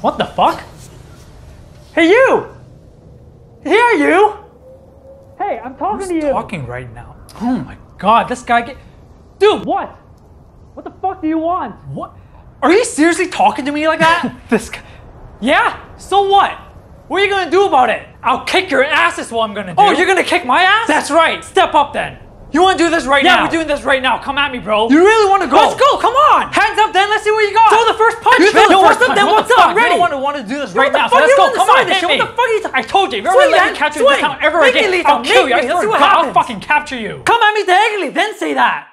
What the fuck? Hey, you! Here, you! Hey, I'm talking Who's to you. talking right now? Oh my god, this guy get. Dude, What? What the fuck do you want? what? Are you seriously talking to me like that? This guy. yeah? So what? What are you gonna do about it? I'll kick your ass is what I'm gonna do. Oh, you're gonna kick my ass? That's right. Step up then. You wanna do this right Yeah, now? we're doing this right now. Come at me, bro. You really want to go? Let's go, come on! Hands up then, let's see what you got! Throw the first punch, You throw man. the Yo, first what's up, punch. then? What What's the up? I'm ready. You don't want to, do this right now, so let's go. Come on, hit me. What the fuck are you talking- I told you, if you ever let me catch you this time ever again, I'll kill you. I swear to God, I'll fucking capture you. Come at me diagonally, then say that.